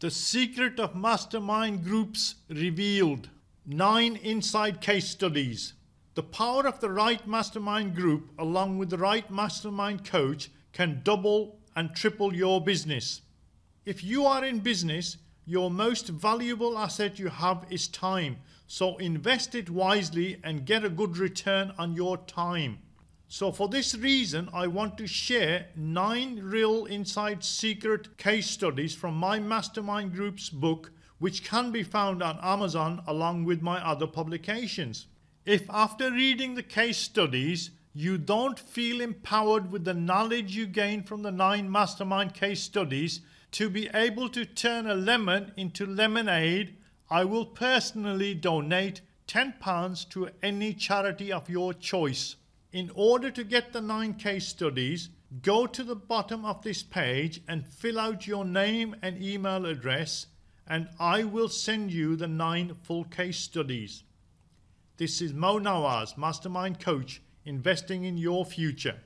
The secret of mastermind groups revealed. Nine inside case studies. The power of the right mastermind group, along with the right mastermind coach, can double and triple your business. If you are in business, your most valuable asset you have is time. So invest it wisely and get a good return on your time. So, for this reason, I want to share nine real inside secret case studies from my Mastermind Group's book, which can be found on Amazon along with my other publications. If after reading the case studies, you don't feel empowered with the knowledge you gain from the nine mastermind case studies to be able to turn a lemon into lemonade, I will personally donate £10 to any charity of your choice. In order to get the nine case studies, go to the bottom of this page and fill out your name and email address, and I will send you the nine full case studies. This is Moe Nawaz, Mastermind Coach, investing in your future.